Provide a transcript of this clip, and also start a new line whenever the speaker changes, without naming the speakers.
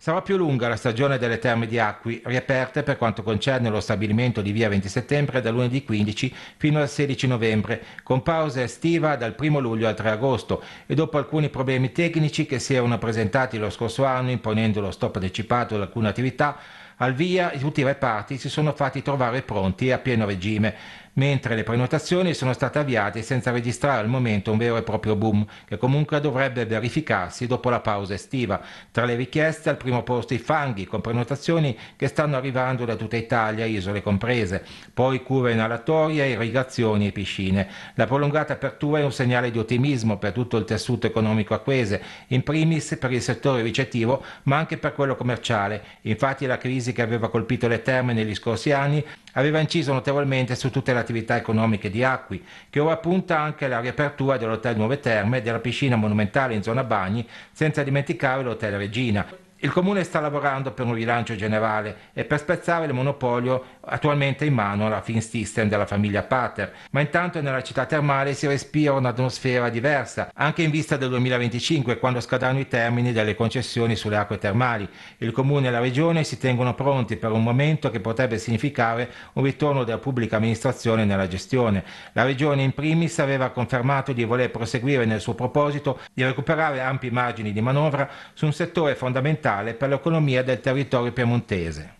Sarà più lunga la stagione delle terme di Acqui, riaperte per quanto concerne lo stabilimento di via 20 settembre da lunedì 15 fino al 16 novembre, con pausa estiva dal 1 luglio al 3 agosto. E dopo alcuni problemi tecnici che si erano presentati lo scorso anno imponendo lo stop anticipato di alcune attività, al via tutti i reparti si sono fatti trovare pronti a pieno regime, mentre le prenotazioni sono state avviate senza registrare al momento un vero e proprio boom, che comunque dovrebbe verificarsi dopo la pausa estiva. Tra le richieste al primo posto i fanghi, con prenotazioni che stanno arrivando da tutta Italia, isole comprese, poi cure inalatorie, irrigazioni e piscine. La prolungata apertura è un segnale di ottimismo per tutto il tessuto economico acquese, in primis per il settore ricettivo, ma anche per quello commerciale. Infatti la crisi che aveva colpito le terme negli scorsi anni aveva inciso notevolmente su tutte le attività economiche di Acqui, che ora punta anche alla riapertura dell'Hotel Nuove Terme e della piscina monumentale in zona Bagni, senza dimenticare l'Hotel Regina. Il Comune sta lavorando per un rilancio generale e per spezzare il monopolio attualmente in mano alla Finsystem della famiglia Pater, ma intanto nella città termale si respira un'atmosfera diversa, anche in vista del 2025 quando scadranno i termini delle concessioni sulle acque termali. Il Comune e la Regione si tengono pronti per un momento che potrebbe significare un ritorno della pubblica amministrazione nella gestione. La Regione in primis aveva confermato di voler proseguire nel suo proposito di recuperare ampi margini di manovra su un settore fondamentale per l'economia del territorio piemontese.